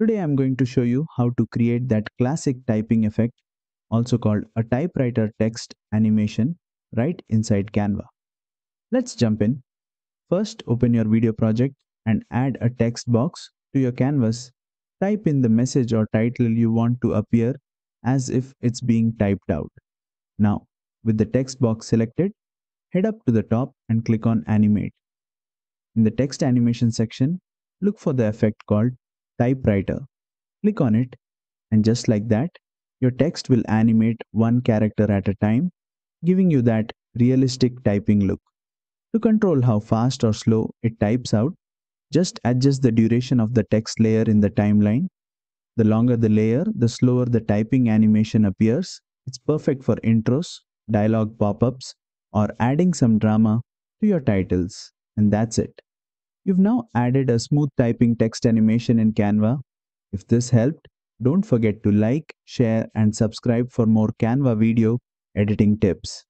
Today I'm going to show you how to create that classic typing effect, also called a typewriter text animation, right inside Canva. Let's jump in. First, open your video project and add a text box to your canvas. Type in the message or title you want to appear as if it's being typed out. Now, with the text box selected, head up to the top and click on Animate. In the text animation section, look for the effect called Typewriter. Click on it, and just like that, your text will animate one character at a time, giving you that realistic typing look. To control how fast or slow it types out, just adjust the duration of the text layer in the timeline. The longer the layer, the slower the typing animation appears. It's perfect for intros, dialogue pop ups, or adding some drama to your titles. And that's it. You've now added a smooth typing text animation in Canva. If this helped, don't forget to like, share, and subscribe for more Canva video editing tips.